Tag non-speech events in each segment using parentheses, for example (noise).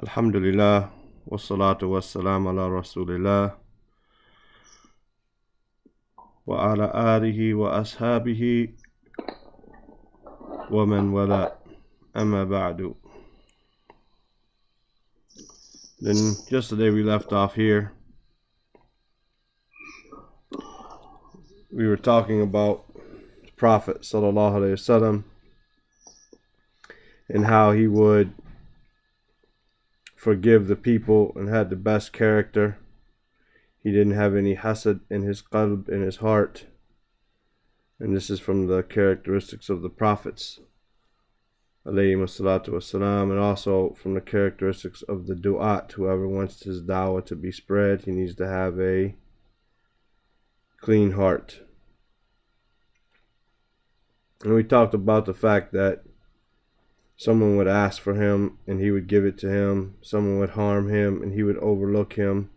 Alhamdulillah, wassalatu wassalamu ala rasulillah wa ala alihi wa ashabihi wa man wala amma ba'du. Then yesterday we left off here. We were talking about the Prophet sallallahu alaihi wasallam and how he would forgive the people and had the best character. He didn't have any hasad in his qalb, in his heart. And this is from the characteristics of the prophets. Wasalam, and also from the characteristics of the du'at. Whoever wants his dawah to be spread, he needs to have a clean heart. And we talked about the fact that someone would ask for him and he would give it to him. Someone would harm him and he would overlook him.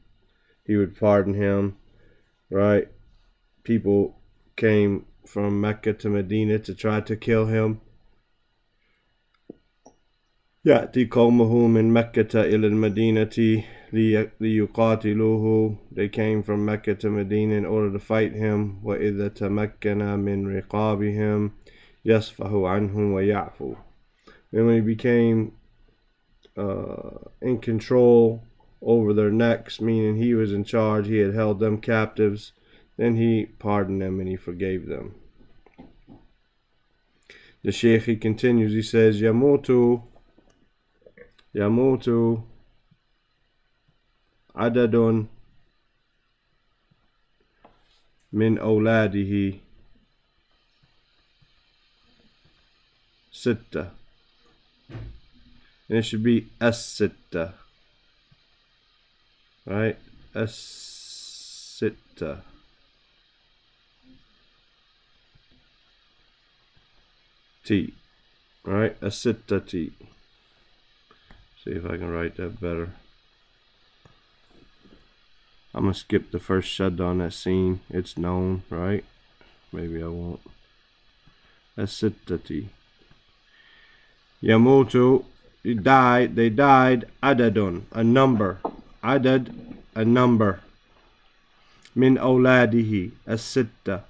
He would pardon him. Right? People came from Mecca to Medina to try to kill him. يأتي قومه من مكة إلى المدينة ليقاتلوه They came from Mecca to Medina in order to fight him وإذا تمكن من رقابهم يصفه عنهم ويعفو and when he became uh, in control over their necks, meaning he was in charge, he had held them captives, then he pardoned them and he forgave them. The Sheikh he continues, he says, Yamutu Yamutu Adadun min awladihi sitta and it should be as-sitta right? As-sitta T. Right? As-sitta T. See if I can write that better. I'm gonna skip the first shut on that scene. It's known right? Maybe I won't. T Yamutu died they died adadun a number adad a number. Min awladihi as-sitta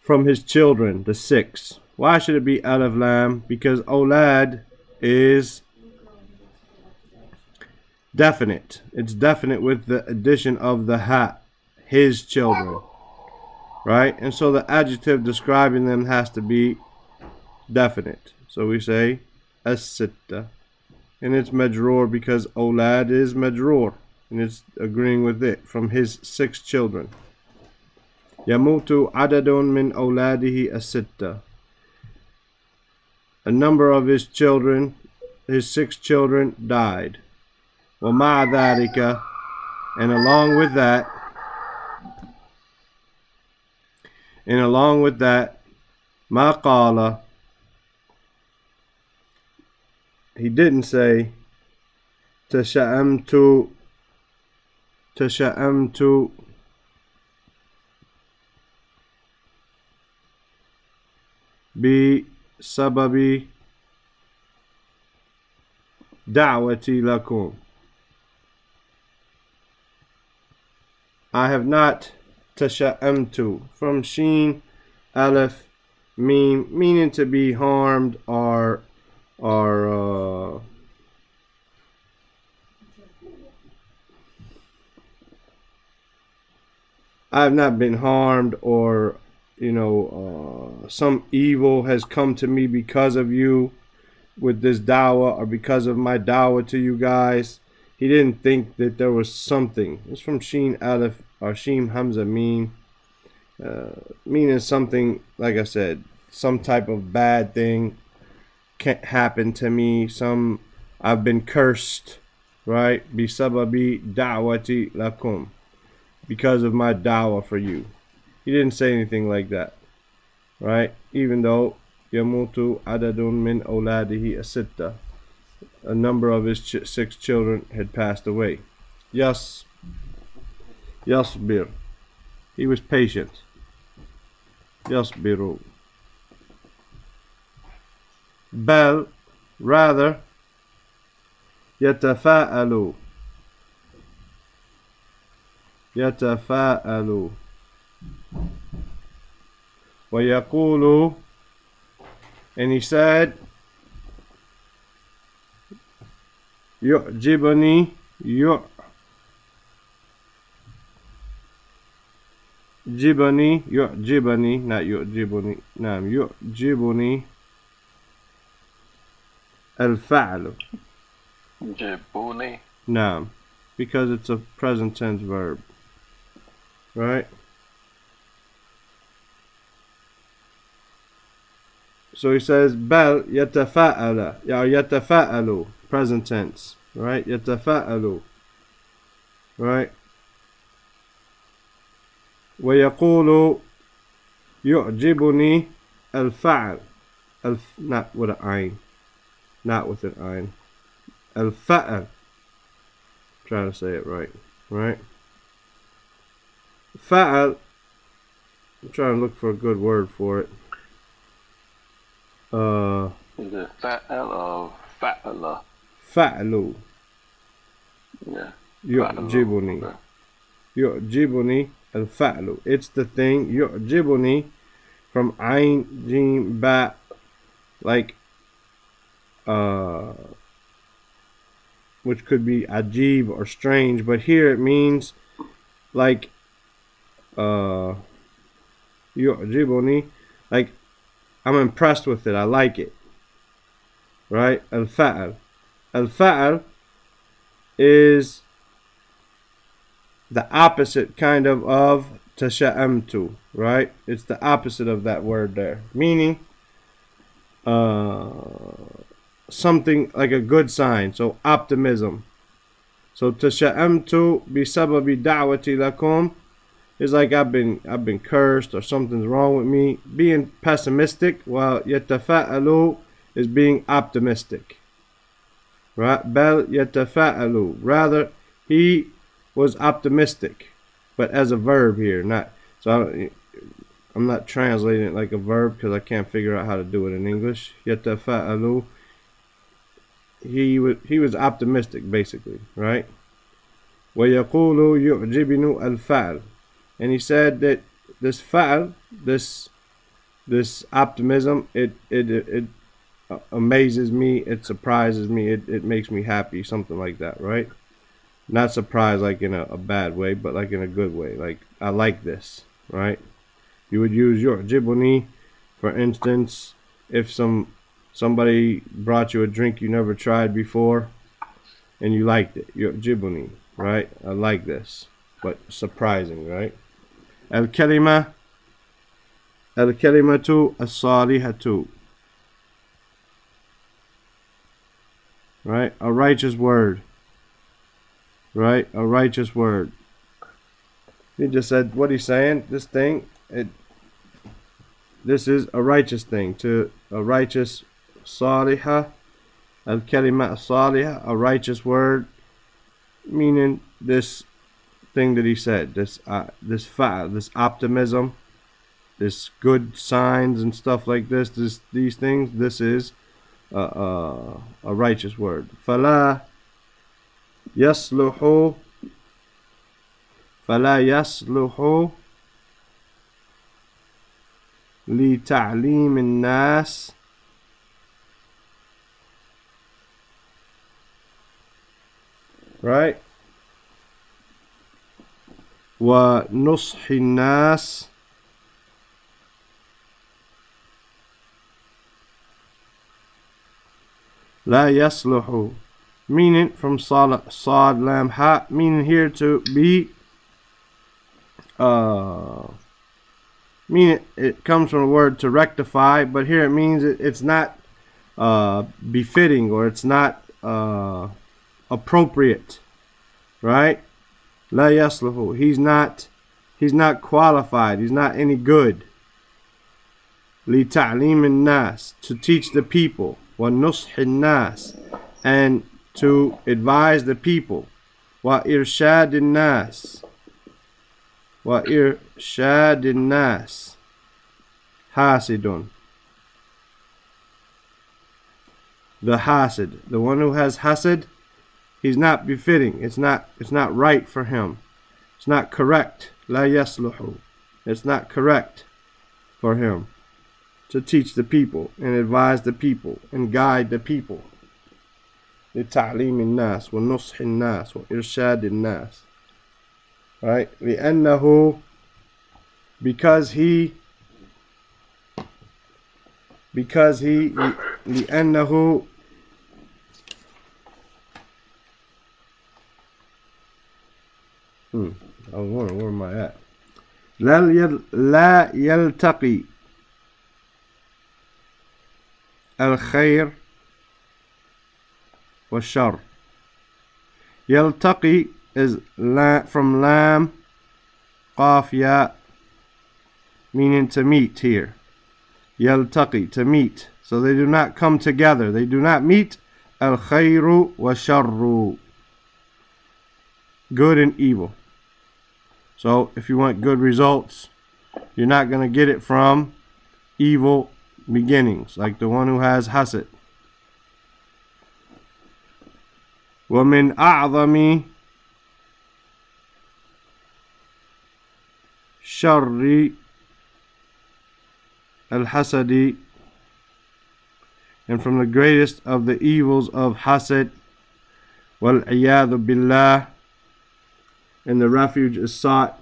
from his children the six. Why should it be alif lam? Because olad is definite. It's definite with the addition of the hat his children. Right? And so the adjective describing them has to be definite. So we say as-sitta. And it's majroor because olad is majroor. And it's agreeing with it from his six children. Yamutu adadun min oladihi as-sitta. A number of his children, his six children, died. وَمَعَ ذَلِكَ And along with that, and along with that, مَا قَالَ he didn't say تشأمت تشأمت بسبب دعوتي لكم I have not تشأمت from sheen aleph mean meaning to be harmed or or uh, I have not been harmed or you know uh, some evil has come to me because of you with this dawa or because of my dawa to you guys. He didn't think that there was something. It's from Sheen Aleph or Sheen Hamza mean. Uh, meaning something like I said some type of bad thing can't happen to me. Some I've been cursed, right? Bisababi da'wati lakum. Because of my da'wah for you. He didn't say anything like that. Right? Even though yamutu adadun min oladihi asitta. A number of his ch six children had passed away. Yes. Yasbir. He was patient. Yasbiru. Bel, rather يتفاءلوا يتفاءلوا ويقول and he said يعجبني يعجبني يعجبني not يعجبني نعم يعجبني الفعل جيبوني نعم because it's a present tense verb right so he says بل يتفاءل يعني يتفاءل present tense right يتفاءل right ويقول يعجبني الفعل الف not with an عين not with an عين الفعل try to say it right right فعل I'm trying to look for a good word for it uh Is it فعل or فعل فعل Yeah يعجبني Okay. يعجبني الفعل it's the thing يعجبني from عين جيم باء like uh which could be ajib or strange but here it means like uh يعجبني like I'm impressed with it I like it right الفعل الفعل is the opposite kind of of tasha'amtu, right? It's the opposite of that word there, meaning uh, something like a good sign. So optimism. So tasha'amtu bisababi da'wati lakum is like I've been I've been cursed or something's wrong with me. Being pessimistic, while yatafa'alu is being optimistic. Right? Rather, he was optimistic, but as a verb here, not so. I'm not translating it like a verb because I can't figure out how to do it in English. Yatafa'alu He was he was optimistic basically, right? ويقول يعجبني الفعل and he said that this fa'al, this this optimism, it it it, it amazes me, it surprises me, it, it makes me happy, something like that, right? Not surprised like in a, a bad way, but like in a good way. Like I like this, right? You would use your jibuni, for instance, if some somebody brought you a drink you never tried before and you liked it. You're jibuni, right? I like this. But surprising, right? al kalima al kalimatu as-salihatu. Right? A righteous word. Right? A righteous word. He just said what he's saying, this thing, it this is a righteous thing to a righteous salihah, al kalima salihah, a righteous word, meaning this thing that he said, this uh, this fa, this optimism, this good signs and stuff like this, this these things, this is a righteous word. Fala yasluhu, fala yasluhu li ta'lim nas right ونصح الناس لا يصلح meaning from صاد صاد lam ha meaning here to be uh meaning it comes from the word to rectify but here it means it, it's not uh befitting or it's not uh appropriate right La yasluhu. He's not he's not qualified. He's not any good. Li ta'lim nas to teach the people. Wa nush nas and to advise the people. Wa irshad nas. Wa irshad nas. Hasidun. the hasid. The one who has hasid, he's not befitting. It's not it's not right for him. It's not correct. La yasluhu. It's not correct for him to teach the people and advise the people and guide the people. لتعليم الناس ونصح الناس وإرشاد الناس right لأنه because he because he لأنه hmm, I was wondering where am I at لا يل لا يلتقي الخير والشر يلتقي is la, from lam qaf ya meaning to meet here يلتقي to meet so they do not come together they do not meet الخير والشر good and evil so if you want good results you're not going to get it from evil beginnings like the one who has hasid ومن أعظم شر الحسد and from the greatest of the evils of hasad والعياذ billah and the refuge is sought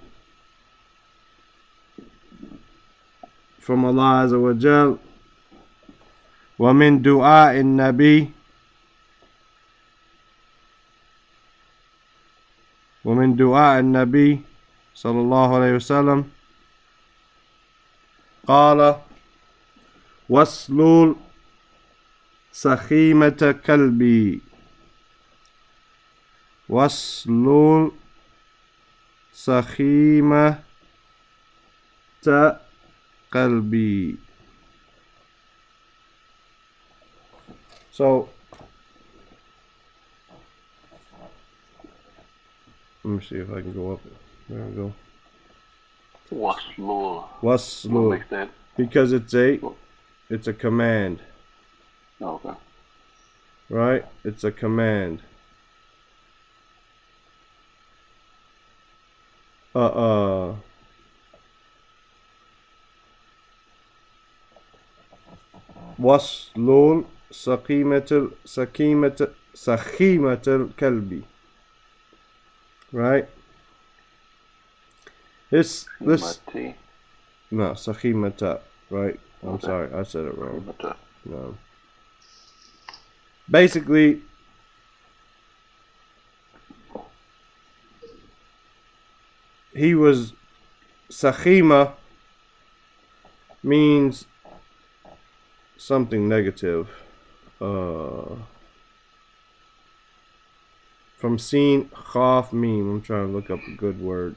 from Allah Azza wa Jal ومن دعاء النبي ومن دعاء النبي صلى الله عليه وسلم قال واسلول سخيمة كلبي واسلول سخيمة قلبي So Let me see if I can go up. There we go. Waslul. What's What slow? makes that? Because it's a it's a command, Oh, okay. right? It's a command. Uh uh وصل سقيمة سقيمة سخيمة الكلب right this this Mati. no سخيمة right I'm Okay. sorry I said it wrong Mata. no basically he was Sakhima means something negative. Uh, from seen khaf meme. I'm trying to look up a good word.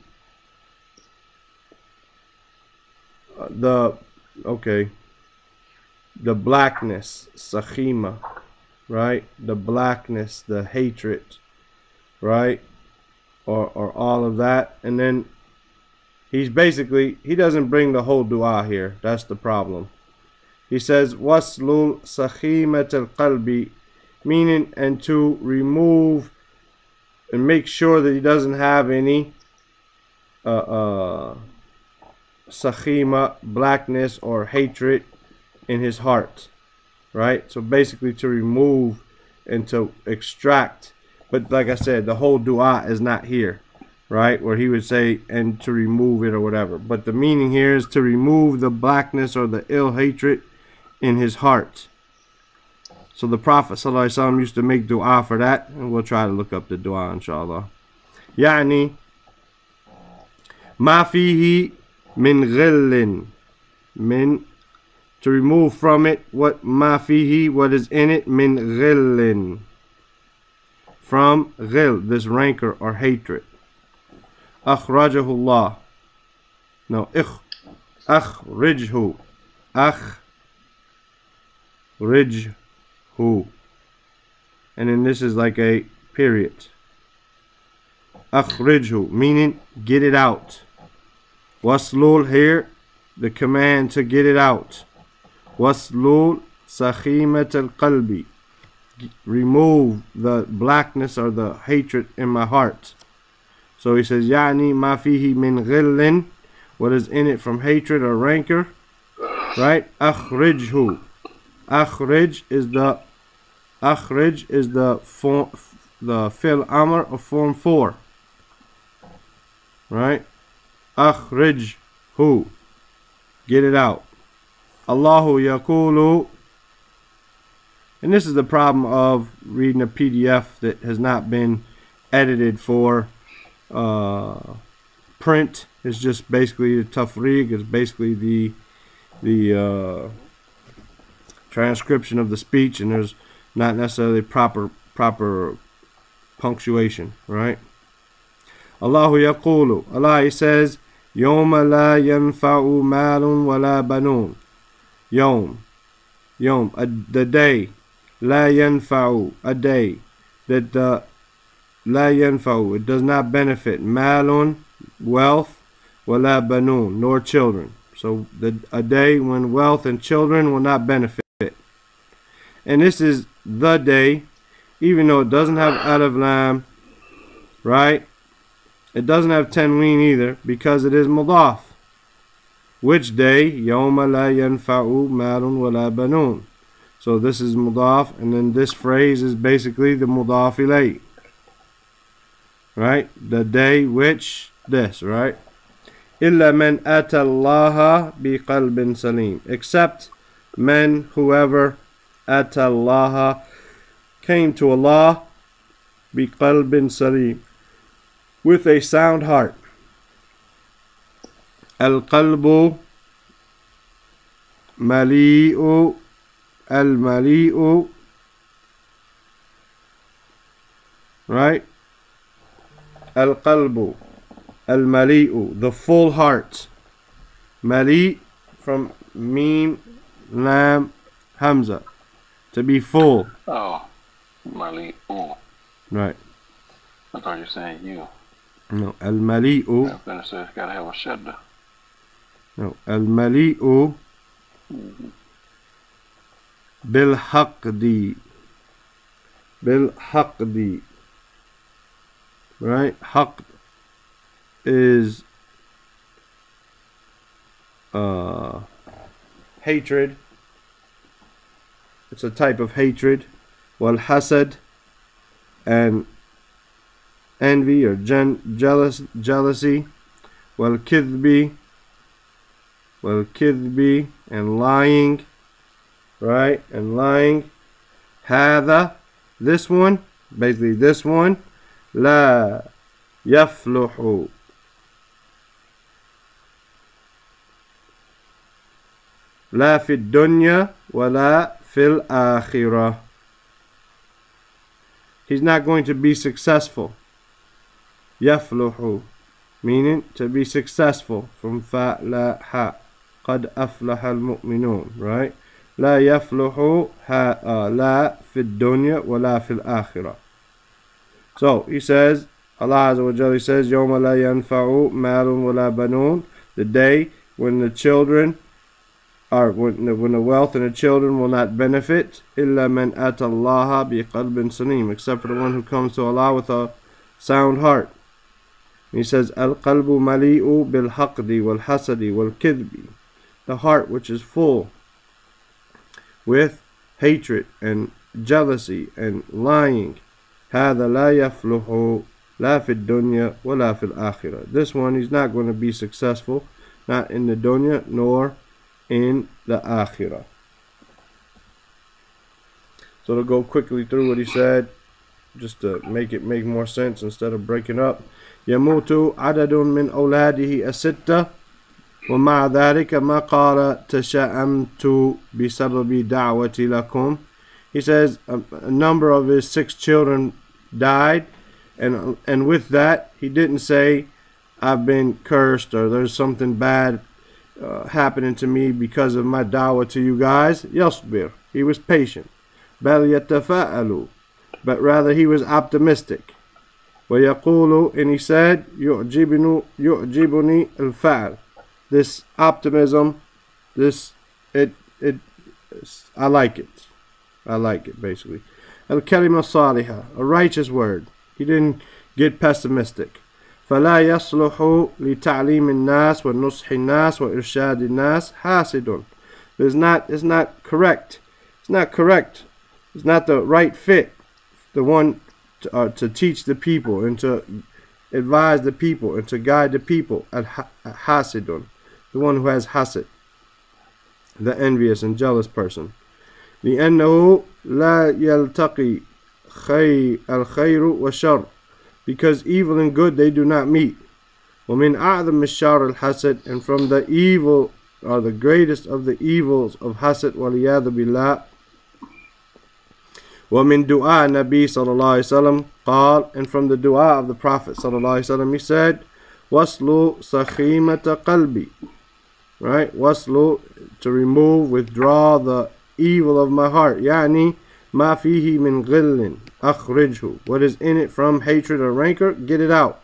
Uh, the okay. The blackness, Sakhima, right? The blackness, the hatred, right? Or or all of that. And then he's basically he doesn't bring the whole dua here. That's the problem. He says waslul sakhimat al qalbi meaning and to remove and make sure that he doesn't have any uh uh sakhima blackness or hatred in his heart right so basically to remove and to extract but like i said the whole dua is not here right? Where he would say, and to remove it or whatever. But the meaning here is to remove the blackness or the ill hatred in his heart. So the Prophet وسلم, used to make dua for that, and we'll try to look up the dua, inshallah. Yani, ma fihi min ghillin. Min, to remove from it what ma fihi, what is in it, min ghillin. From ghil, this rancor or hatred. Akhrajahu Allah. No, ikh, akhrijhu. Akhrijhu. And then this is like a period. Akhrijhu, meaning get it out. Waslul here, the command to get it out. واسلول سخيمة القلب remove the blackness or the hatred in my heart. So he says, Yani ma fihi min ghillin, what is in it from hatred or rancor, right? Akhrijhu. Akhrij is the Akhrij is the form, the fil amr of form four. Right? Akhrijhu. Get it out. Allahu yakulu. And this is the problem of reading a PDF that has not been edited for uh, print is just basically the tafrigh is basically the the uh, transcription of the speech and there's not necessarily proper proper punctuation right Allahu yaqulu Allah he says يوم لا malun wa la banun." يوم يوم the day la ينفع a day that the La yanfa'u. It does not benefit. Malun, wealth, wala banun, nor children. So the, a day when wealth and children will not benefit. And this is the day, even though it doesn't have alif lam, right? It doesn't have tanween either because it is mudaf. Which day? Yawm la yanfa'u malun wala. So this is mudaf, and then this phrase is basically the mudaf ilayh Right? The day which this, right? إلا من أتى الله بقلب سليم. Except men, whoever أتى الله came to Allah بقلب سليم with a sound heart. القلب مليء المليء right القلب المليء, the full heart. مليء from ميم لام همزة to be full. Oh, mali'u. Right. I thought you were saying you. No, al-mali'u. I was going to say it's got to have a shadda. No, al-mali'u mm-hmm. bil-haqdi. Bil-haqdi right? Hāq is uh, hatred. It's a type of hatred. While hasad and envy or gen- jealous jealousy. Well, kithbi. Well, kithbi and lying right? And lying. Hadha this one basically this one لا يفلح. لا في الدنيا ولا في الآخرة. He's not going to be successful. يفلح. Meaning to be successful. From فلح قد أفلح المؤمنون. Right? لا يفلح. uh, لا في الدنيا ولا في الآخرة. so he says Allah Azza wa Jalla says يوم لا ينفع مال ولا بنون the day when the children are when the, when the wealth and the children will not benefit إلا من أتى الله بقلب سليم except for the one who comes to Allah with a sound heart he says القلب مليء بالحقد والحسد والكذب the heart which is full with hatred and jealousy and lying هذا لا يفلح لا في الدنيا ولا في الآخرة this one he's not going to be successful not in the dunya nor in the akhirah so to go quickly through what he said just to make it make more sense instead of breaking up يموت عدد من أولاده الستة ومع ذلك ما قال تشأمت بسبب دعوتي لكم he says a, a number of his six children died and and with that he didn't say I've been cursed or there's something bad uh, happening to me because of my dawah to you guys يصبر he was patient بل يتفاءل but rather he was optimistic ويقول and he said يعجبني يعجبني الفعل this optimism this it it I like it I like it, basically. Al-kalima salihah, a righteous word. He didn't get pessimistic. فلا يصلح لتعليم الناس ونصح الناس وإرشاد الناس حاسد. It's not, it's not correct. It's not correct. It's not the right fit. The one to, uh, to teach the people and to advise the people and to guide the people. Al-hasidun. The one who has hasid. The envious and jealous person. لأنه لا يلتقي خير الخير والشر because evil and good they do not meet ومن أعظم الشر الحسد and from the evil or the greatest of the evils of hasad والعياذ بالله ومن دعاء النبي صلى الله عليه وسلم قال and from the dua of the Prophet صلى الله عليه وسلم he said وصل سخيمة قلبي right waslu to remove withdraw the evil of my heart يعني ما فيه من غل أخرجه what is in it from hatred or rancor get it out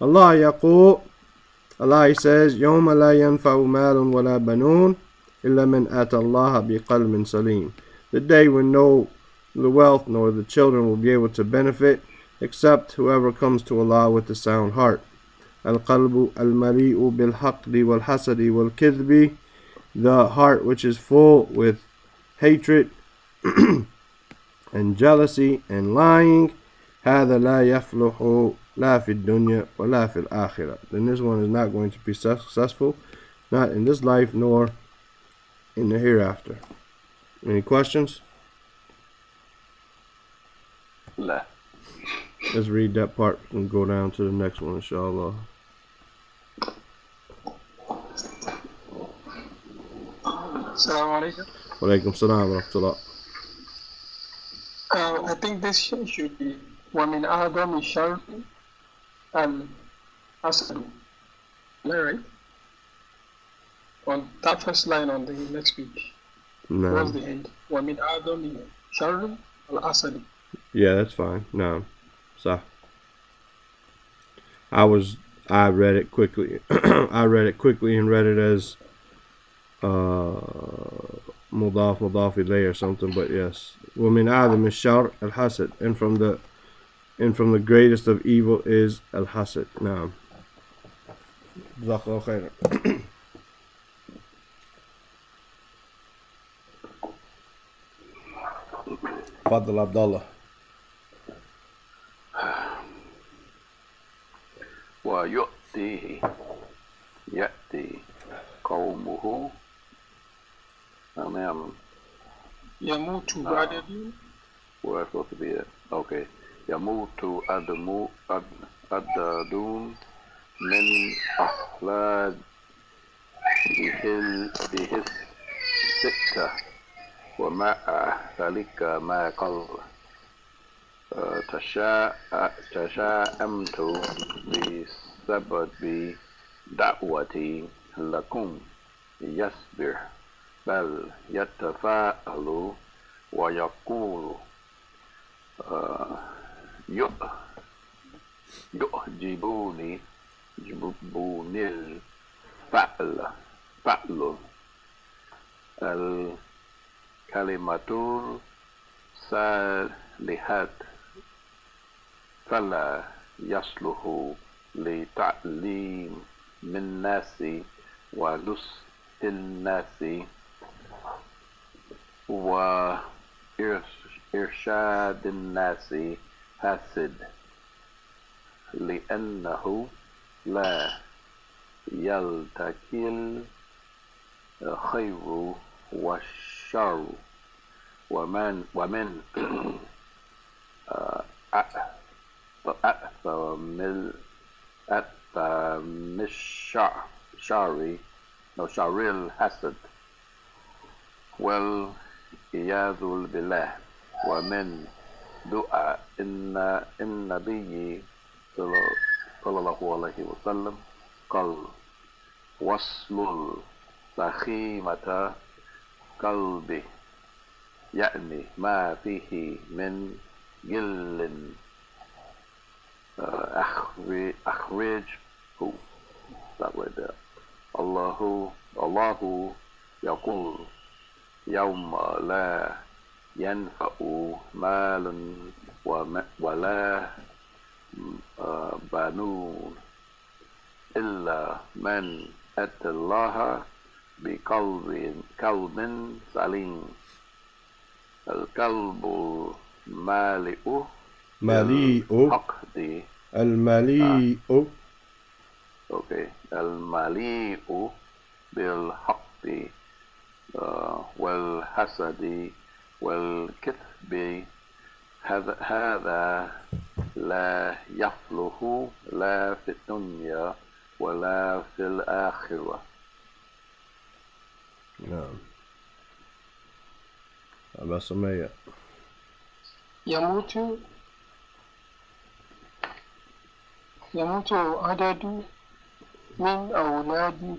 Allah يقول Allah says يوم لا ينفع مال ولا بنون إلا من أتى الله بقلب سليم the day when no the wealth nor the children will be able to benefit except whoever comes to Allah with a sound heart القلب المليء بالحقد والحسد والكذب the heart which is full with hatred (clears throat) and jealousy and lying هذا لا يفلح لا في الدنيا ولا في الآخرة then this one is not going to be successful not in this life nor in the hereafter any questions لا let's read that part and go down to the next one inshallah Assalamu alaikum. Walaikum salam wa rahmatullah. Uh, I think this should be وَمِنْ آدَمِ شَرْفِ الْأَسَلُ. Am I right? On that first line on the next page. No. What's the end? وَمِنْ آدَمِ شَرْفِ الْأَسَلِ. Yeah, that's fine. No. So I was I read it quickly. (clears throat) I read it quickly and read it as uh mudaf mudaf ilay or something but yes ومن آدم الشر الحسد and from the and from the greatest of evil is al-hasad نعم جزاك الله خيرا تفضل عبد الله ويؤتيه يأتي قومه تماما يموت عدد وتطبيق okay. يموت أدمو أد عدد من أخلاده به الستة ومع ذلك ما قل آه، تشاءمت بسبب دعوتي لكم. يسبح بل يتفاءل ويقول آه، يؤ- يعجبوني يعجبوني الفعل فعل. الكلمة الصالحة فلا يصلح لتعليم الناس ونصح الناس. وإرشاد الناس حاسد لأنه لا يلتقي الخير والشر. ومن ومن (clears throat) أكثر من أكثر من الشعر شعري أو شعر الحسد والعياذ بالله. ومن دعاء إن النبي صلى الله عليه وسلم قال وصل سخيمة قلبي يعني ما فيه من جل أخرج أخرجه. الله الله يقول يوم لا ينفع مال ولا آه، بنون إلا من أتى الله بقلب قلب سليم. القلب المالئ مليء المليء أوكي. المليء بالحقد. آه، والحسد والكذب هذا هذا لا يفلح لا في الدنيا ولا في الآخرة. نعم. أبا سمية. يموت. يموت عدد من أولاد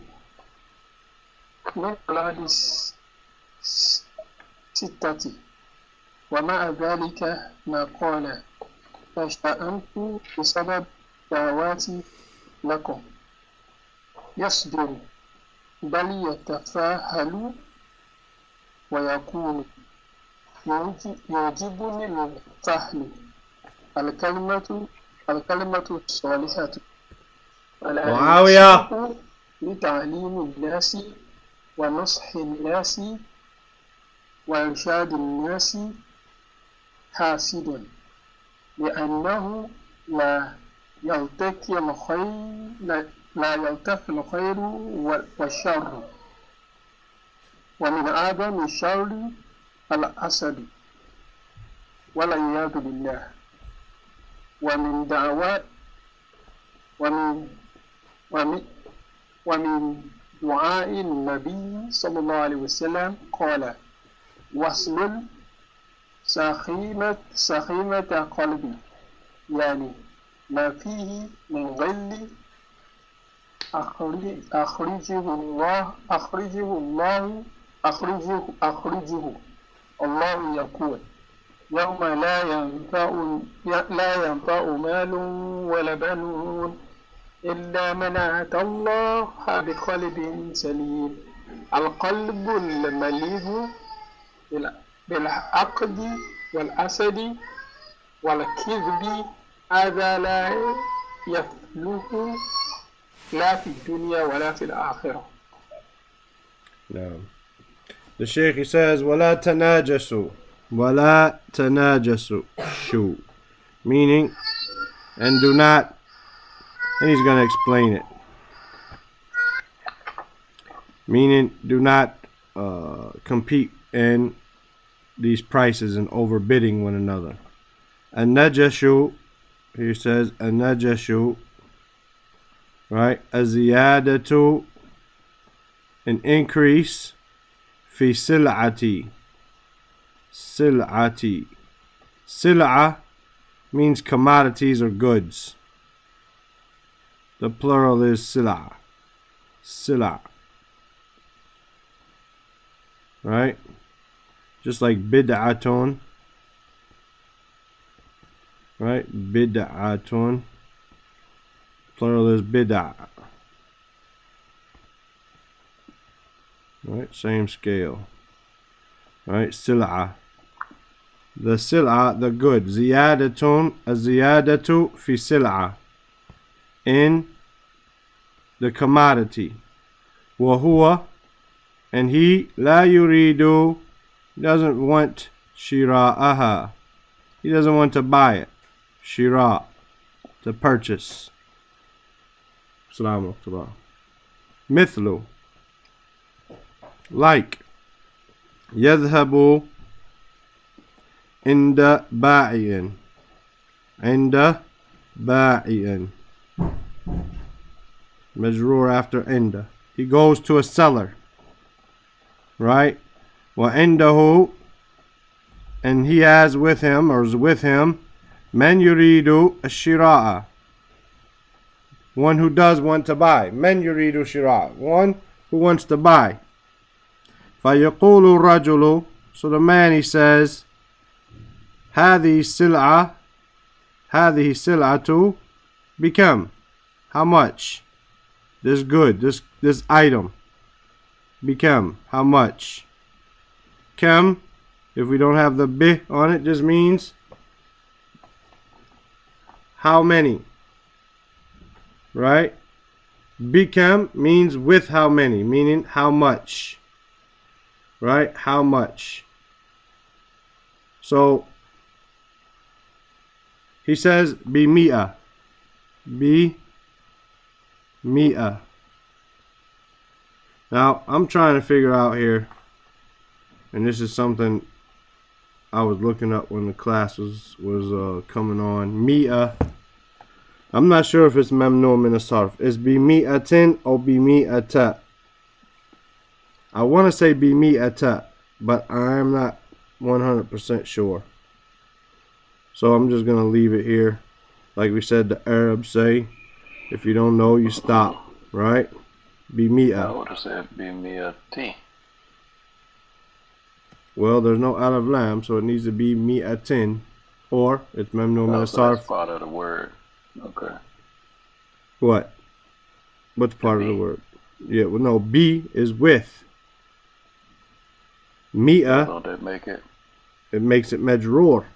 من أولاد الس- س- ستة. ومع ذلك ما قال فاشتأمت بسبب دعواتي لكم. يصبر بل يتفاهل ويقول يعجب- يعجبني الفهم. الكلمة الكلمة الصالحة. معاوية. لتعليم الناس ونصح الناس وإرشاد الناس حاسد لأنه لا يلتقي الخير لا- يلتقي الخير والشر. ومن آدم الشر الأسد والعياذ بالله. ومن دعوات ومن ومن ومن دعاء النبي صلى الله عليه وسلم قال وصل سخيمة سخيمة قلبي. يعني ما فيه من غل أخرج- أخرجه الله أخرجه الله أخرجه أخرجه. الله يقول يوم لا ينفع لا ينفع مال ولا بنون. إلا من أتى الله بقلب سليم القلب المليء بال- بالعقد والأسد والكذب هذا لا يفلح لا في الدنيا ولا في الآخرة نعم The Sheikh he says ولا تناجسوا ولا تناجسوا شو meaning and do not and he's going to explain it. Meaning, do not uh, compete in these prices and overbidding one another. And najashu, he says, and najashu, right? Aziyadatu, an increase, fi sil'ati, sil'ati. Sil'a means commodities or goods. The plural is sila. Sila. Right? Just like bid'atun. Right? Bid'atun. Plural is bid'ah. Right? Same scale. Right? Sila. The sila, the good. Ziyadatun, a ziyadatu fi sila In the commodity. Wahuwa, and he, la yuridu, doesn't want shira'aha. He doesn't want to buy it. Shira, to purchase. Assalamu alaikum. Mithlu like يذهب عند باعٍ عند باعٍ مجرور after عند he goes to a seller right وعنده and he has with him or is with him من يريد الشراء one who does want to buy من يريد الشراء one who wants to buy فيقول الرجل so the man he says هذه السلعة هذه السلعة become how much This good this this item become how much كم if we don't have the bi on it, just means how many. Right? Bikam means with how many, meaning how much. Right? How much. So he says be mi'a. Be mi'a. Now I'm trying to figure out here, and this is something I was looking up when the class was was uh, coming on. Mi'a. I'm not sure if it's memnu min sarf. It's be mi'atin or be mi'ata. I want to say be mi'ata, but I'm not 100% sure. So I'm just going to leave it here. Like we said, the Arabs say, if you don't know, you stop, right? Be I mi'a. would have said be me a T. Well, there's no alif lam, so it needs to be mi'atin. Or it's memnu min Oh, so that's part of the word. Okay. What? What's part of the word? Yeah, well, no, B is with. Mi'a Don't that make it? it makes it majroor.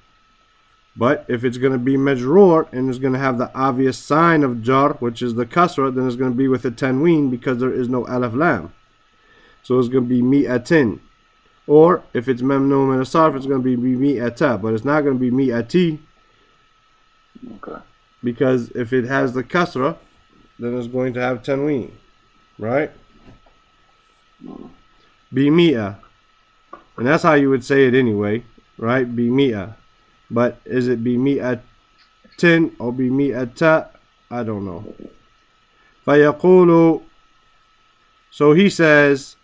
But if it's going to be majroor and it's going to have the obvious sign of jar, which is the kasra, then it's going to be with a tanween because there is no alif lam. So it's going to be mi'atin. Or if it's memnu min sarf, it's going to be mi'ata, but it's not going to be mi'ati Okay. because if it has the kasra, then it's going to have tanween, right? Mm. Be mi'a. And that's how you would say it anyway, right? Be mi'a. But is it be me at 10 or be mi'ata? I don't know. So he says,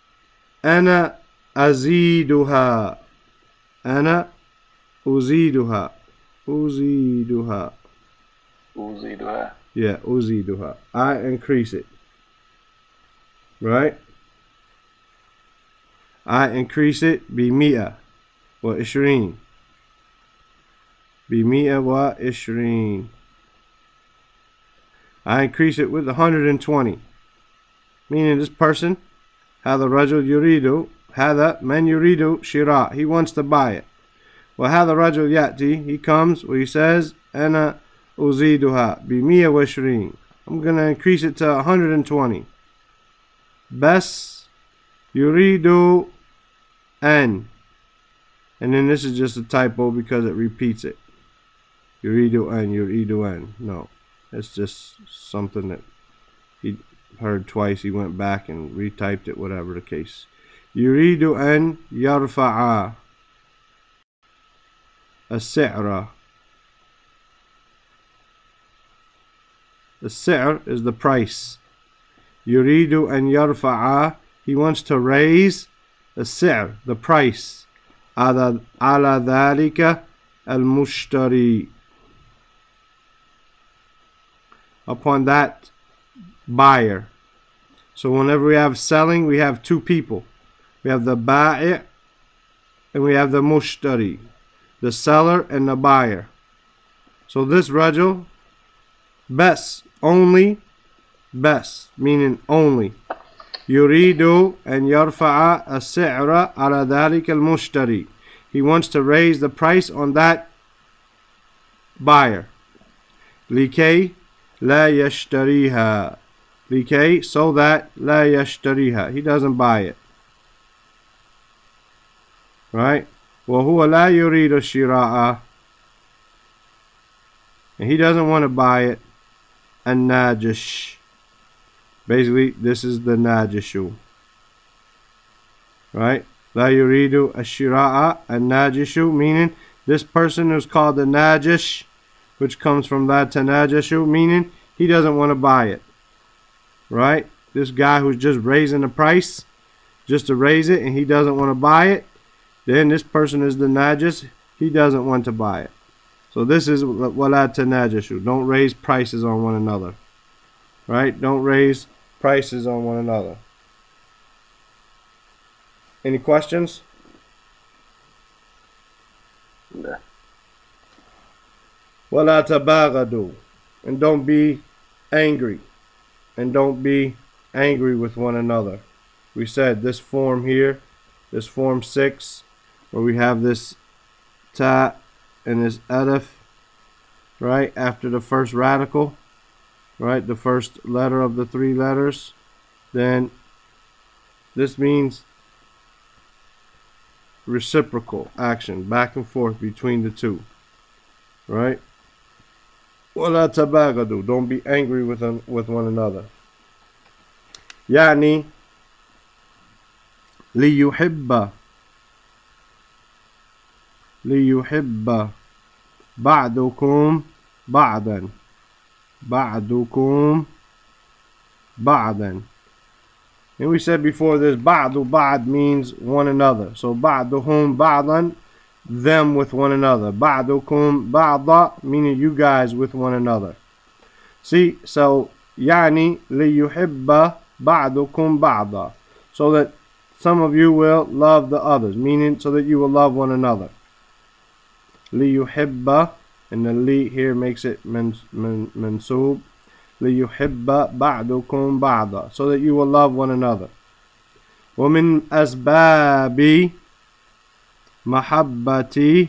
"Ana aziduha, ana uziduha, uziduha, uziduha." Yeah, uziduha. I increase it. Right? I increase it بمئة وعشرين بمئة وعشرين I increase it with 120 meaning this person هذا الرجل يريد هذا من يريد شراء he wants to buy it وهذا الرجل يأتي he comes he says أنا أزيدها بمئة وعشرين I'm gonna increase it to 120 بس يريد أن and then this is just a typo because it repeats it yuridu an, yuridu an. No, it's just something that he heard twice. He went back and retyped it, whatever the case. Yuridu an yarfa'a as-si'ra. As-si'r is the price. Yuridu an yarfa'a. He wants to raise as-si'r, the price. Ala dhalika al-mushtari. upon that buyer. So whenever we have selling, we have two people. We have the buyer and we have the mushtari, the seller and the buyer. So this rajul, best, only, best, meaning only. Yuridu and yarfa'a as-si'ra ala dhalik al-mushtari. He wants to raise the price on that buyer. Likay لا يشتريها لكي so that لا يشتريها he doesn't buy it right وهو لا يريد الشراء and he doesn't want to buy it الناجش basically this is the najishu right لا يريد الشراء الناجش meaning this person is called the najish which comes from that tanajashu meaning he doesn't want to buy it right? This guy who's just raising the price just to raise it and he doesn't want to buy it then this person is the najish he doesn't want to buy it. So this is wala tanajashu don't raise prices on one another right? Don't raise prices on one another. Any questions? Yeah. وَلَا tabagadu, And don't be angry. And don't be angry with one another. We said this form here, this form 6, where we have this ta and this alif, right, after the first radical, right, the first letter of the three letters, then this means reciprocal action, back and forth between the two, right? ولا تباغضوا don't be angry with, an, with one another يعني ليحب ليحب بعضكم بعضا بعضكم بعضا and we said before this ba'du ba'd means one another so ba'duhum ba'dan them with one another. Ba'dukum ba'da, meaning you guys with one another. See, so yani liyuhibba ba'dukum ba'da. So that some of you will love the others, meaning so that you will love one another. Liyuhibba, and the li here makes it mansub. Liyuhibba ba'dukum ba'da. So that you will love one another. ومن أسباب محبتي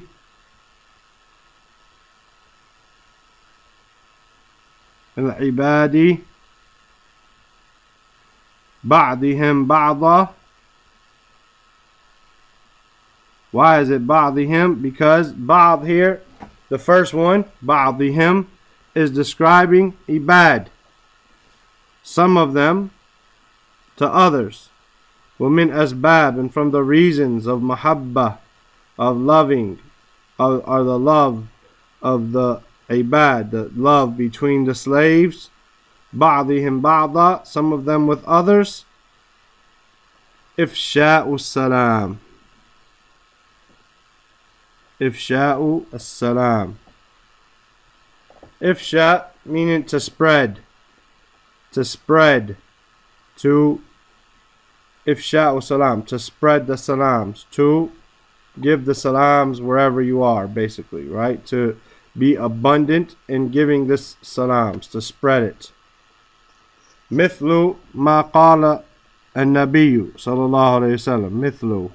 العباد بعضهم بعضا Why is it بعضهم? Because بعض here, the first one, بعضهم, is describing ibad. Some of them to others. ومن أسباب and from the reasons of mahabba of loving are, are the love of the ibad the love between the slaves بعضهم بعضا some of them with others إفشاء السلام إفشاء السلام إفشاء meaning to spread to spread to ifsha salam, to spread the salams, to give the salams wherever you are, basically, right? To be abundant in giving this salams, to spread it. مثل ما قال النبي صلى الله عليه وسلم مثل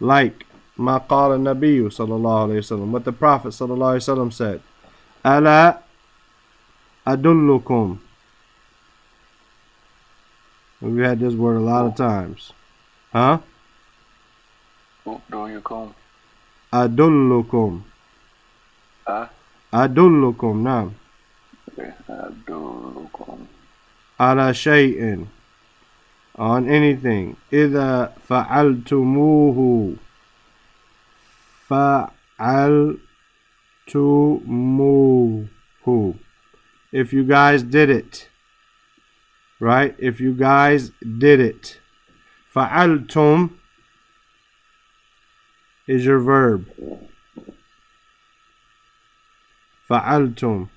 like ما قال النبي صلى الله عليه وسلم what the Prophet صلى الله عليه وسلم said ألا أدلكم We've had this word a lot of times. Huh? Do you come? أدلكم Huh? أدلكم نعم Okay. أدلكم على شيء on anything إذا فعلتموه فعلتموه if you guys did it right? If you guys did it. Fa'altum is your verb. Fa'altum.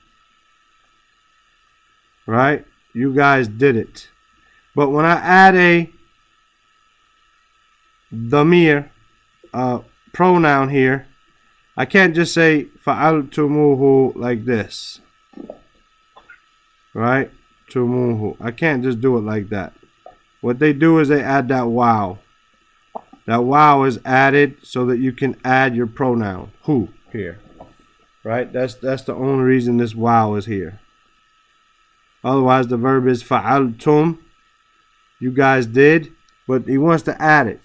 Right? You guys did it. But when I add a damir, uh, pronoun here, I can't just say fa'altumuhu like this. Right? tumuhu. I can't just do it like that. What they do is they add that wow. That wow is added so that you can add your pronoun who here. Right? That's that's the only reason this wow is here. Otherwise the verb is fa'altum. You guys did, but he wants to add it.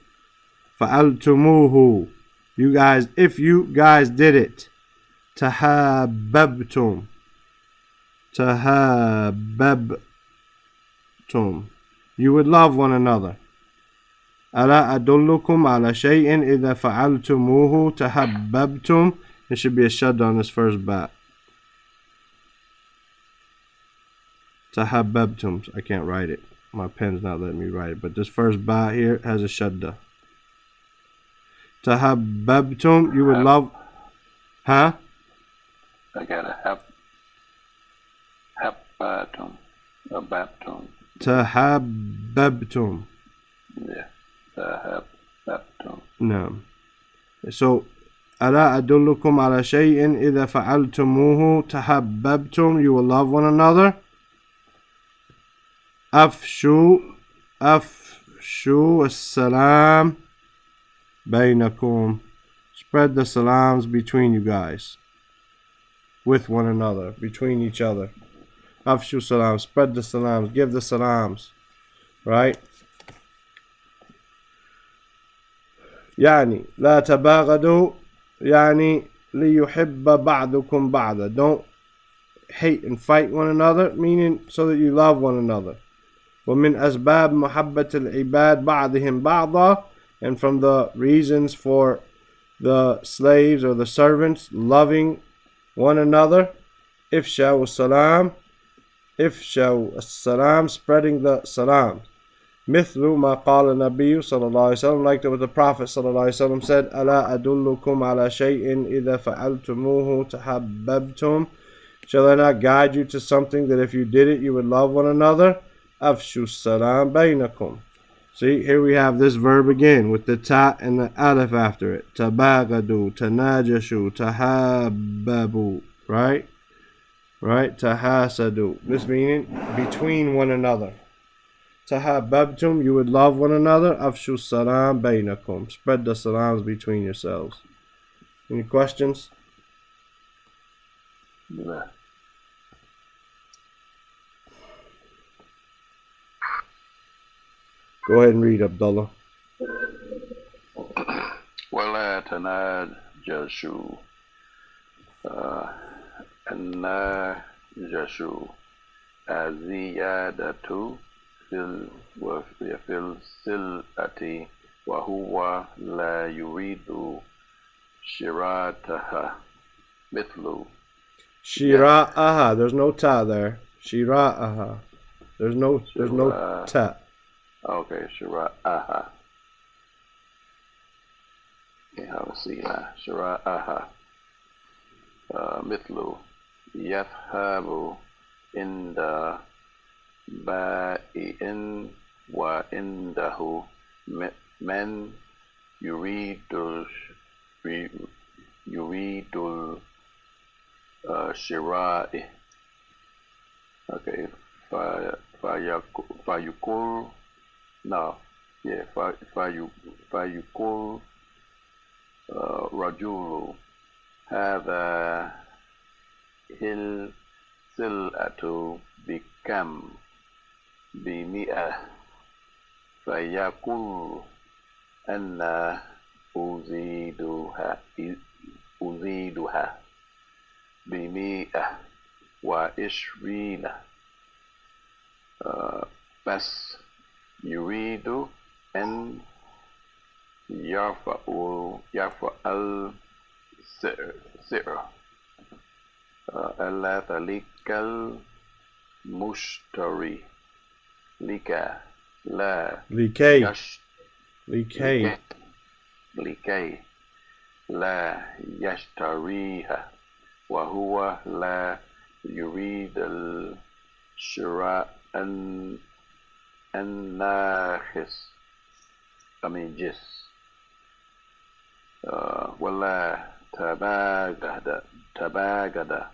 Fa'altumuhu. You guys if you guys did it. Tahabbabtum tahabbabtum. You would love one another. ألا أدلكم على شيء إذا فعلتموه تحببتم It should be a shad on this first bat. Tahabbabtum. I can't write it. My pen's not letting me write it. But this first bat here has a shadda. Tahabbabtum. You would love. Huh? I gotta have Habbatum. A baptum. Tahabbabtum. Yeah. Tahabbabtum. نعم. So ألا أدلكم على شيء إذا فعلتموه تحببتم you will love one another أفشوا أفشوا السلام بينكم spread the salams between you guys with one another between each other afshu salam spread the salams give the salams right يعني لا تباغضوا يعني ليحب بعضكم بعضا don't hate and fight one another meaning so that you love one another ومن أسباب محبة العباد بعضهم بعضا and from the reasons for the slaves or the servants loving one another ifshaw salam ifshaw salam spreading the salam مثل ما قال النبي صلى الله عليه وسلم like what the Prophet صلى الله عليه وسلم said ألا أدلكم على شيء إذا فعلتموه تحببتم Shall I not guide you to something that if you did it you would love one another? أفشوا السلام بينكم See, here we have this verb again with the ta and the alif after it. Tabagadu, tanajashu, tahabbabu. Right? Right? Tahasadu. This meaning between one another. Tahabbabtum, you would love one another. Afshu salam bainakum. Spread the salams between yourselves. Any questions? لا. Go ahead and read, Abdullah. ولا تناجشوا آه، الناجش الزيادة في ال- وفي في السلعة وهو لا يريد شراتها مثل Shira'aha. There's no ta there. Shira'aha. There's no there's no Shira- ta. Okay, شرائها هذا سيئة شرائها آه، مثل يذهب عند بائع وعنده من يريد يريد الشراء. Okay, في- فيقول no, فيقول رجل. هذا السلعة بكم. بمئة فيقول أنا أزيدها أزيدها بمئة وعشرين آه، بس يريد أن يرفع يرفع السعر سعر آه، ألا تلك المشتري. لك لا Likay. يش Likay. لكي لا يشتريها وهو لا يريد الشراء الن- الناخس I mean جس آه، ولا تباغد تباغد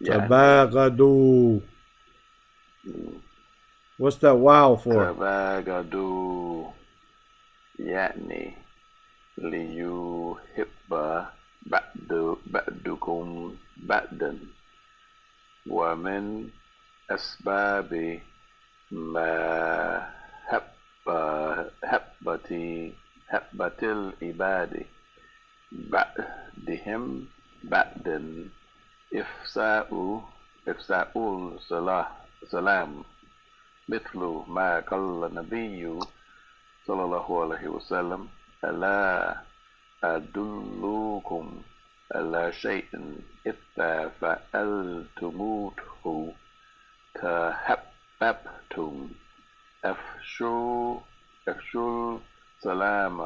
يعني Tabagadu. What's that wow for? تباغدوا يعني ليحب بعد بعدكم بعدا ومن أسباب ما هب هبة هبة العباد بعدهم بعدا إفساء إفساء السلام مثل ما قال النبي صلى الله عليه وسلم ألا أدلكم على شيء إذا فعلتموه تحببتم أفشوا أفشوا السلام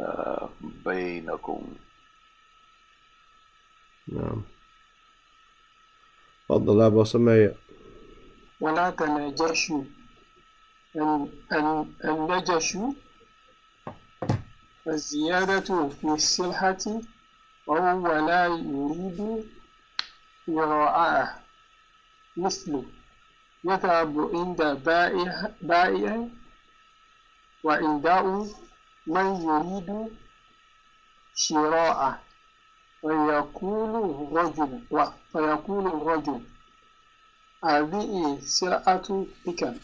آه، بينكم. نعم. تفضل أبو سمية. ولا تناجشوا الن- الن- النجش الزيادة في السلحة وهو لا يريد إراءة مثل يذهب عند بائع وعنده من يريد شراءه. فيقول الرجل فيقول الرجل هذه سلعة بك.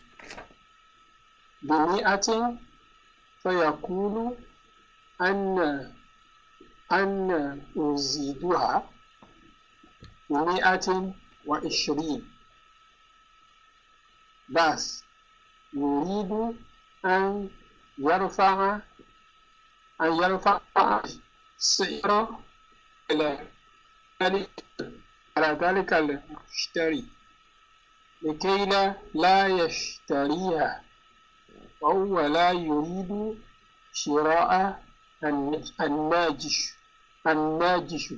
بمئة فيقول أن أن أزيدها. بمئة وعشرين. بس يريد أن يرفع أن يرفع ذلك على ذلك المشتري. لكي لا, يشتريها. وهو لا يريد شراء الناجش الناجش.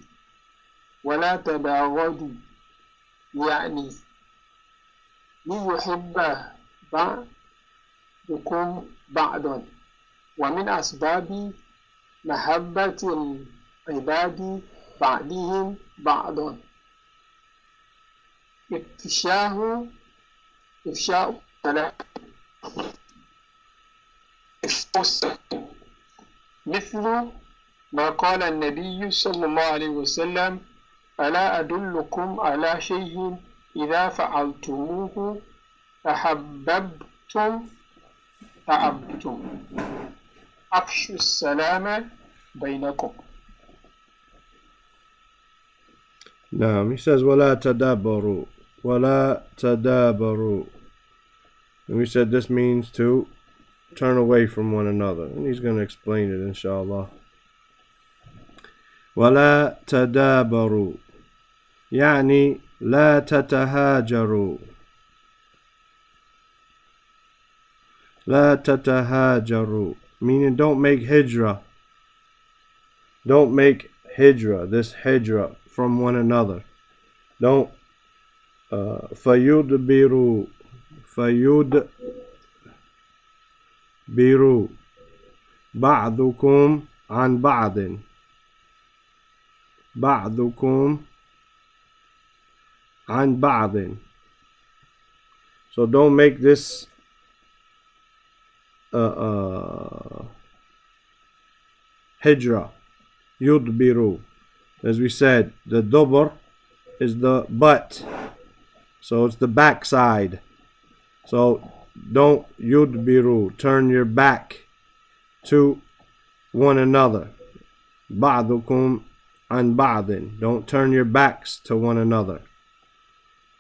ولا تباغضوا يعني ليحب بعضكم بعضا. ومن أسباب محبة العباد بعضهم بعضا. إفشاء إفشاء. السلام مثل ما قال النبي صلى الله عليه وسلم ألا أدلكم على شيء إذا فعلتموه أحببتم تعبتم. أفشوا السلام بينكم. نعم says ولا تدابروا. ولا تدابروا and we said this means to turn away from one another and he's going to explain it inshallah ولا تدابروا يعني لا تتهاجروا لا تتهاجروا meaning don't make hijrah don't make hijrah this hijrah from one another don't uh, فيدبروا فيدبروا بعضكم عن بعض بعضكم عن بعض so don't make this uh, uh, hijra yudbiru as we said the dubur is the butt So it's the backside. So don't yudbiru, turn your back to one another. Ba'dukum an ba'din. Don't turn your backs to one another.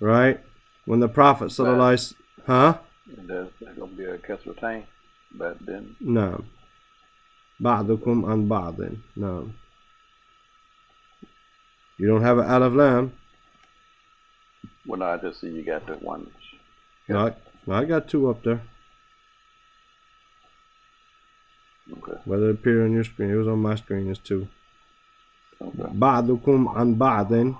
Right? When the Prophet sallallahu huh? There's, going to be a kasratain, but then. No. Ba'dukum an ba'din. No. You don't have an alif lam. well no, I just see you got the one no, I, well, I got two up there okay whether it appear on your screen it was on my screen it's two okay بعضكم عن بعض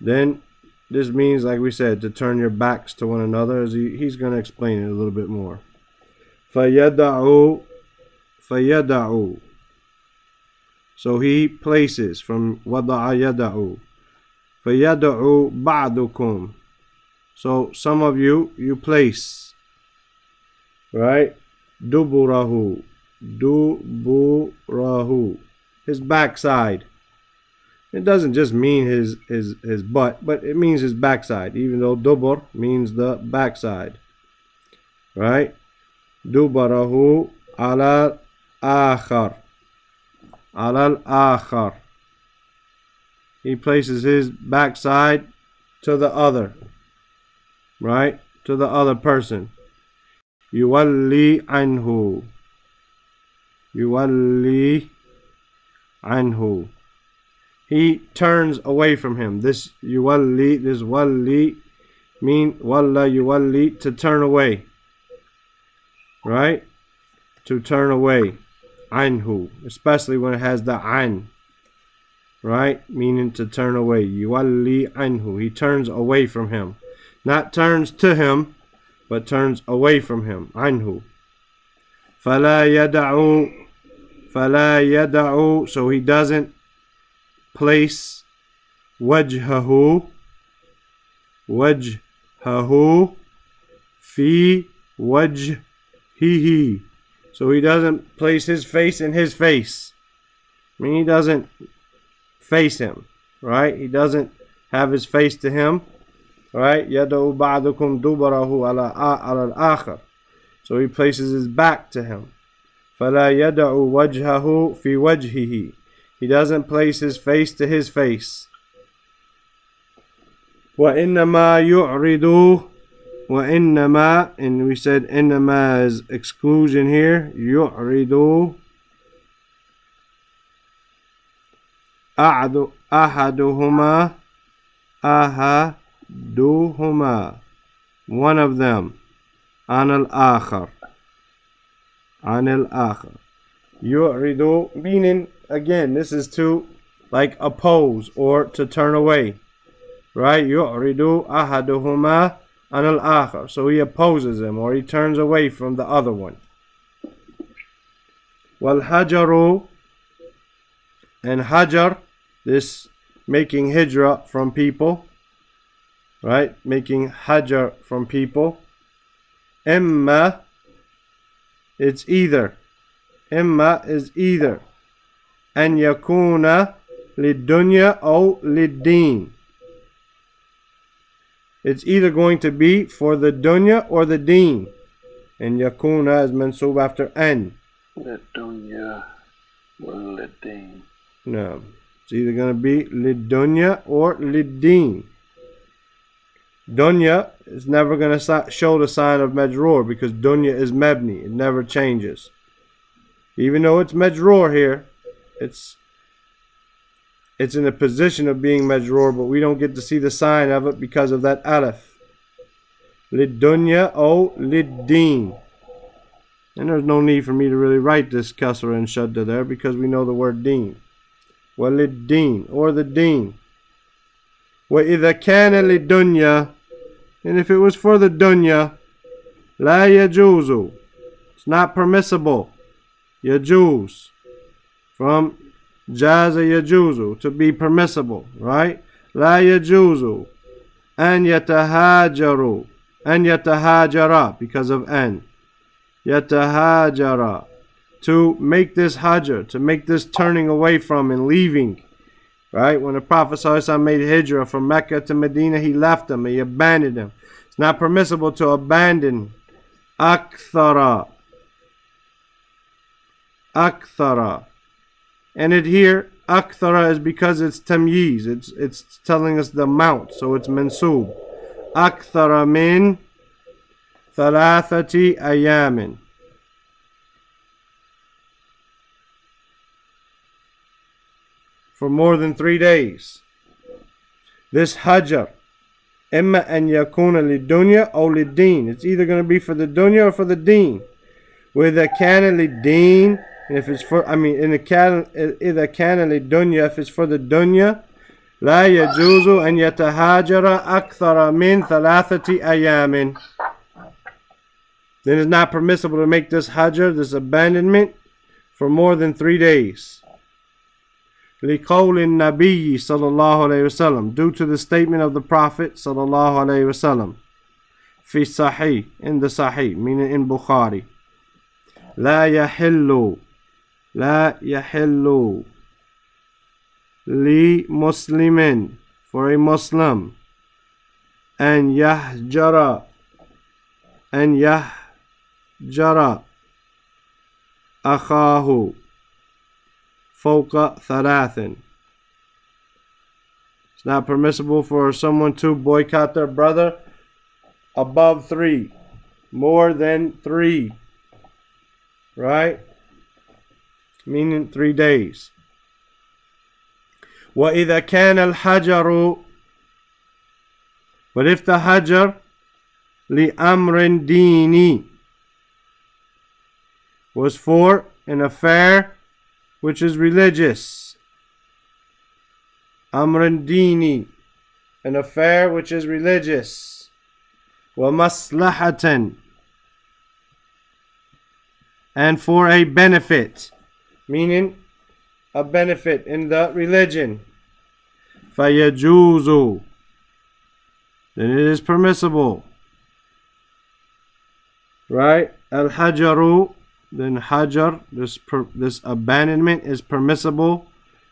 then this means like we said to turn your backs to one another as he, he's going to explain it a little bit more فيدعو فيدعو so he places from وضع يدعو فيدعو بعضكم so some of you you place right duburahu duburahu his backside it doesn't just mean his his his butt but it means his backside even though dubur means the backside right دبره على الآخر على الآخر he places his backside to the other, right? To the other person. Yuwalli anhu. Yuwalli anhu. He turns away from him. This yuwalli, this walī, mean walla yuwalli, to turn away. Right? To turn away. Anhu. Especially when it has the an right? Meaning to turn away. Yuwalli anhu. He turns away from him. Not turns to him, but turns away from him. Anhu. Fala yada'u. Fala yada'u. So he doesn't place wajhahu. Wajhahu. Fi wajhihi. So he doesn't place his face in his face. I mean, he doesn't face him, right? He doesn't have his face to him, right? يَدَعُ بَعْضُكُمْ دُبَرَهُ عَلَى عَلَى الْآخَرِ So he places his back to him. فَلَا يَدَعُ وَجْهَهُ فِي وَجْهِهِ He doesn't place his face to his face. وَإِنَّمَا يُعْرِضُ وَإِنَّمَا and we said إِنَّمَا is exclusion here يُعْرِضُ أحد أحدهما أحدهما one of them عن الآخر عن الآخر يعرض meaning again this is to like oppose or to turn away right يعرض أحدهما عن الآخر so he opposes him or he turns away from the other one والحجر and hajar this making hijra from people right making hajar from people imma it's either imma is either أن يكون للدنيا أو للدين it's either going to be for the dunya or the deen and yakuna is mansub after an للدنيا والدين no it's either going to be lidunya or lideen. Dunya is never going to show the sign of majrur because dunya is mebni. It never changes. Even though it's majrur here, it's it's in a position of being majrur, but we don't get to see the sign of it because of that alif. Lidunya o lideen. And there's no need for me to really write this kasra and shadda there because we know the word deen. وللدين or the deen وإذا كان للدنيا and if it was for the dunya لا يجوز it's not permissible يجوز from جاز يجوز to be permissible right لا يجوز أن يتهاجروا أن يتهاجر because of أن يتهاجر to make this hajr, to make this turning away from and leaving. Right? When the Prophet made hijrah from Mecca to Medina, he left them, he abandoned them. It's not permissible to abandon akthara. Akthara. And it here, akthara is because it's tamyiz. It's, it's telling us the amount, so it's mansub. Akthara min thalathati ayamin. for more than three days. This hajar, imma an yakuna lidunya or lideen. It's either going to be for the dunya or for the deen. With a kana lideen, and if it's for, I mean, in a kana, either kana lidunya, if it's for the dunya, لا يجوز أن يتهاجر أكثر من ثلاثة أيام. Then it's not permissible to make this hajar, this abandonment, for more than three days. لقول النبي صلى الله عليه وسلم due to the statement of the Prophet صلى الله عليه وسلم. في صحيح in the Sahih meaning in Bukhari. لا يحل لا يحل لمسلم for a Muslim أن يهجر أن يهجر أخاه. فوق ثلاث. It's not permissible for someone to boycott their brother above three, more than three, right? Meaning three days. وإذا كان الحجر But if the hajar لأمر ديني was for an affair which is religious. Amrandini, an affair which is religious. Wa maslahatan, and for a benefit, meaning a benefit in the religion. Fayajuzu, then it is permissible. Right? Al Hajaru then hajar, this per, this abandonment is permissible.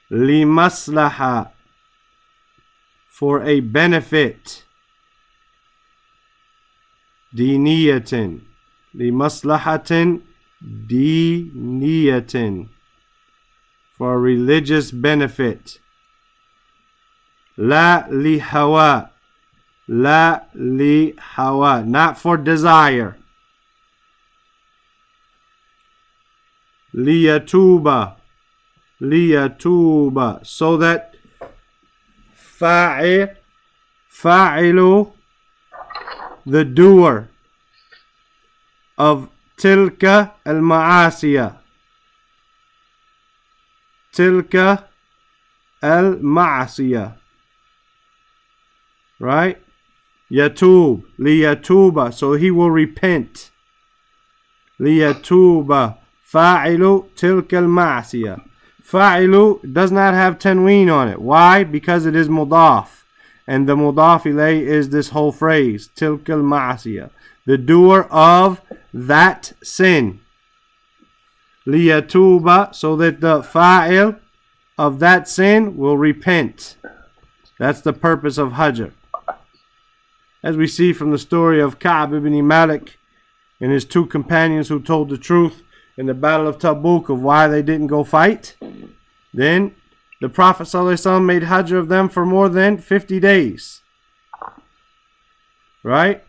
Limaslaha for a benefit. Diniyatin. Limaslahatin diniyatin. For a religious benefit. La lihawa. La lihawa. Not for desire liyatuba. Liyatuba. So that fa'il fa'ilu the doer of tilka al-ma'asiya. Tilka al-ma'asiya. Right? Yatub. Liyatuba. So he will repent. Liyatuba fa'ilu tilka al-ma'asiya fa'ilu does not have tanween on it. Why? Because it is mudaf. And the mudaf ilay is this whole phrase tilka al-ma'asiya the doer of that sin. Liyatuba so that the fa'il of that sin will repent. That's the purpose of hajr as we see from the story of Ka'b ibn Malik and his two companions who told the truth in the Battle of Tabuk of why they didn't go fight. Then the Prophet made hajr of them for more than 50 days. Right?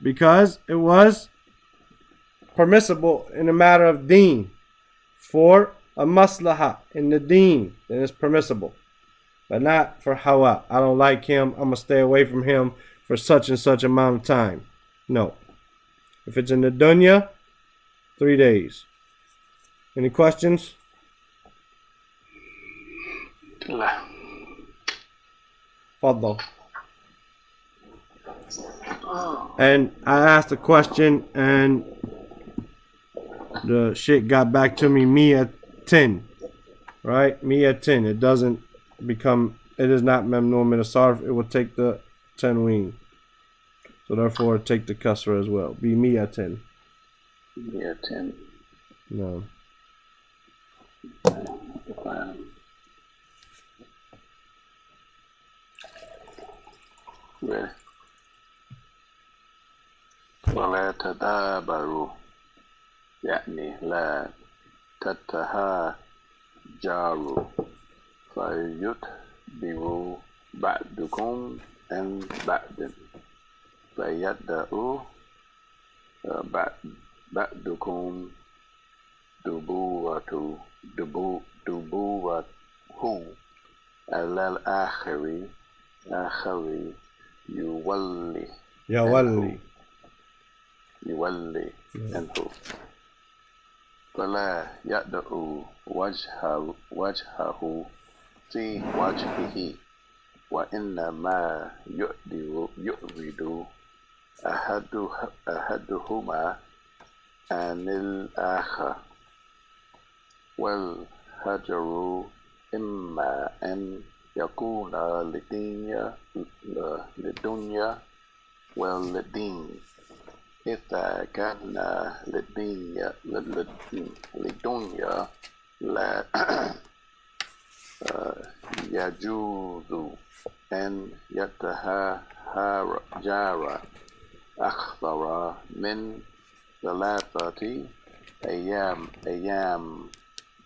Because it was permissible in a matter of deen for a maslaha in the deen, then it's permissible. But not for hawa. I don't like him. I'm going to stay away from him for such and such amount of time. No. If it's in the dunya, three days. Any questions? لا Fadal. And I asked a question and the sheikh got back to me me at 10. Right? Mi'atin. It doesn't become, it is not memnun min sarf. It will take the tanween So therefore take the kasra as well. Be mi'atin. yeah, 10 No. fine. Ready? ولا تدابروا يعني لا تتهاجروا فيتبعوا بعضكم عن بعض فيدعوا بعد بعضكم دبوة دبو دبوة على الآخر آخر يولي wali. يولي عنه فلا يدعو وجهه وجهه في وجهه وإنما أحد أحدهما عن الآخر والهجر إما أن يكون لدنيا للدنيا والدين. إذا كان للدنيا للدنيا لا (clears throat) يجوز أن يتهاجر أكثر من ثلاثة أيام أيام.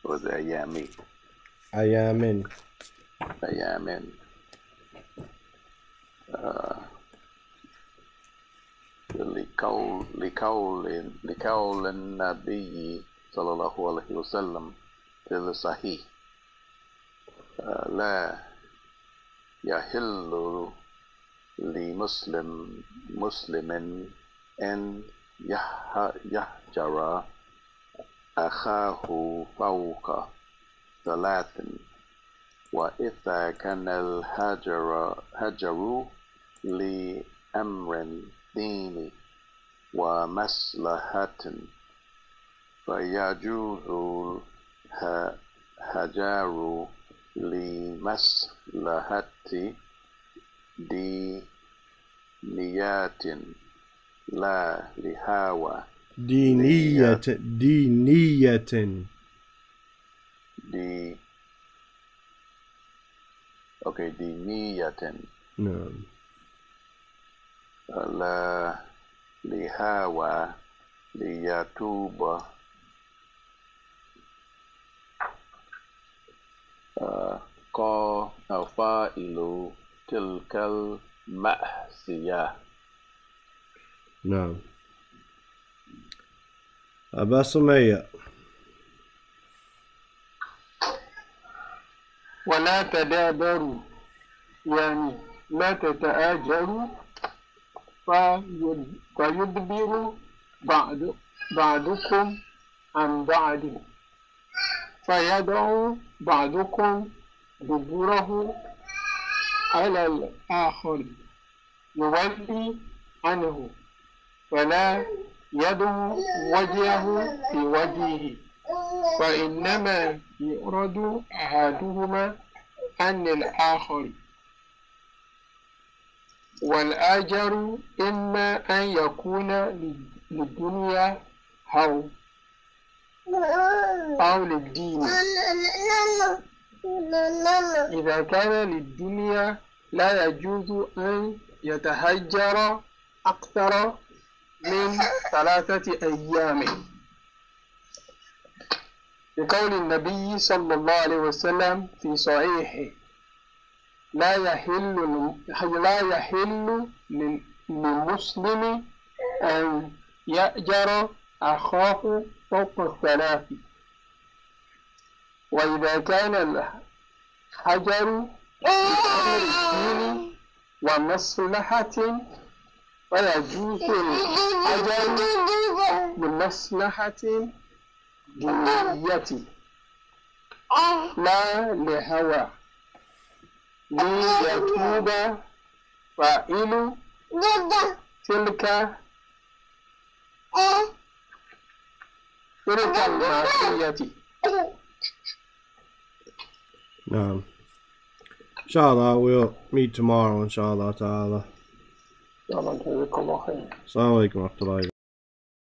وأيام Ayamin. أيام آه، لقول لقول لقول النبي صلى الله عليه وسلم في الصحيح آه، لا يحل لمسلم مسلم أن يح- يهجر أخاه فوق ثلاث وإذا كان الهجر هجر لأمر ديني ومصلحة فيجوز الهجر لمصلحة دينيات لا لهوى diniyat diniyatin di. Oke okay, diniyatin nah la lihawa liyatuba. Uh, ko ilu tilkal ma'siyah. Nah no. أبا سمية. ولا تدابروا. يعني لا تتآجروا. فيد- فيدبر بعض بعضكم عن بعض. فيدع بعضكم دبره على الآخر. يولي عنه. فلا يدعو وجهه في وجهه فإنما يؤرد أحدهما عن الآخر. والآجر إما أن يكون للدنيا أو أو للدين. إذا كان للدنيا لا يجوز أن يتهجر أكثر من ثلاثة أيام. لقول النبي صلى الله عليه وسلم في صحيحه لا يحل لا يحل لل- للمسلم أن يأجر أخاه فوق الثلاث. وإذا كان الحجر بأمر الدين ومصلحة فيجوز الحجر لمصلحة دينية لا لهوى ليتوب فاعل تلك تلك المعصية نعم Inshallah, we'll meet tomorrow, inshallah ta'ala. Ja, dann willkommen auch hin. Assalamu alaikum wa